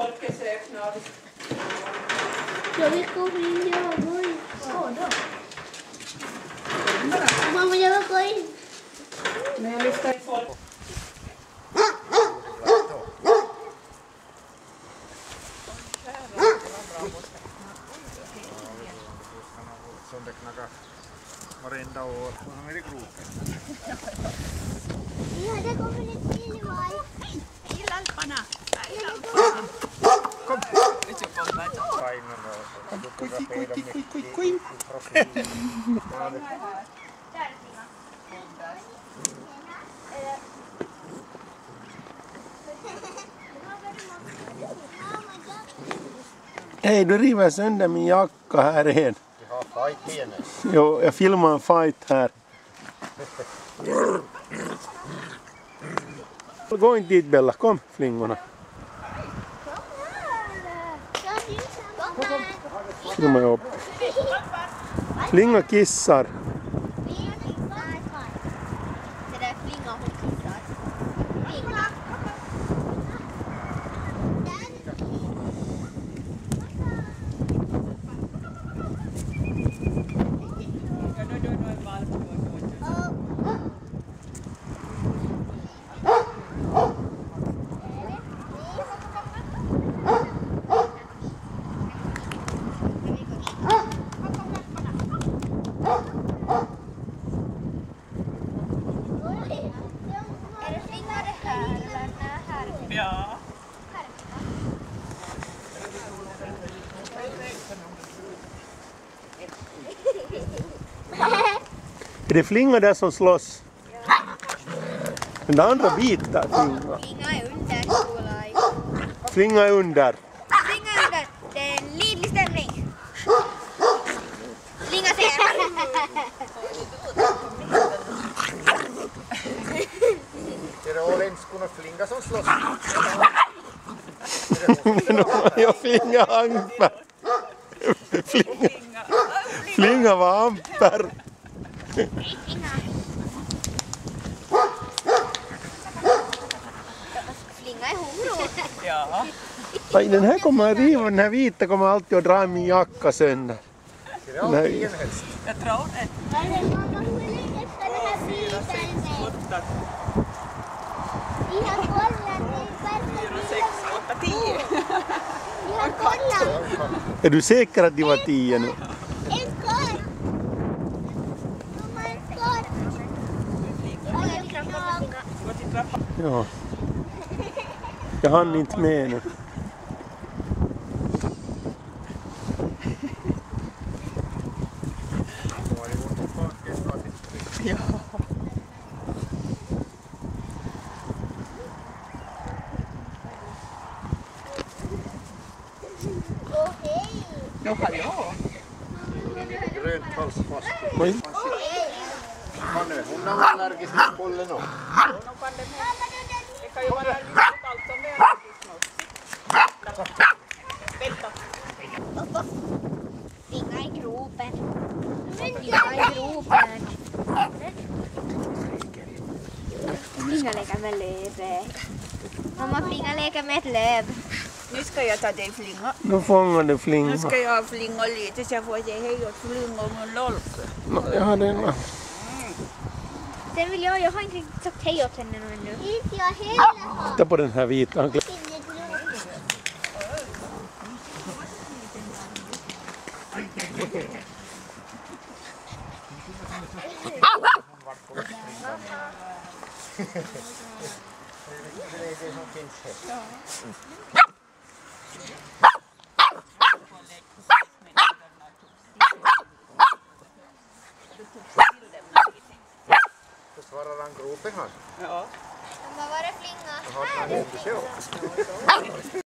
folkets räknad. Jag vill gå in, jag går in. Mamma, jag vill gå in. Men jag lyfter folk. Som det knackar varenda år. Han är i gropen. Ja, det kommer ett och fotografera mitt i, i profil. Ja, det, Hej, du river sönder min jacka här igen. vi har fight igen. Jo, jag filmar en fight här. Gå inte dit Bella, kom flingorna. Tira mais op. Flinga kissar. Flinga kissar. Ja. Är det flinga där som slåss? Den andra bitar flinga. Flinga är under Flinga är under. Flinga är under. Det är en lidlig stämning. Flinga säger flinga som slåss? Men har jag flinga Amper. Flinga, flinga var Amper. Flinga är horo. Ja. Aj, den här kommer att riva, den här vita kommer alltid att dra min jacka sönder. Är det alltid en helst? Jag tror det. Är du säker att de var tio nu? Ja. Jag hann inte med nu. Nu Nå, hallå. Grönt halsfast. Oj. Är, hon är allergisk mot pollen också. Det kan ju vara allergisk mot allt som är allergisk mot. Vänta. Flinga i gropen. Flinga i gropen. Flinga leker med lövet. Mamma, Flinga leker med ett löv. Nu ska jag ta dig flinga. Nu fångar du Nu flinga. ska jag flinga lite så jag får ge hej åt flingor och lolk. Nå, Jag har den. Sen vill jag, jag har inte riktigt sagt hej åt henne ännu. Inte jag heller. Titta på den här vita. Det är det som finns här. Försvarar han gropen? Ja. Mamma, var är Flinga? Har han inte själv?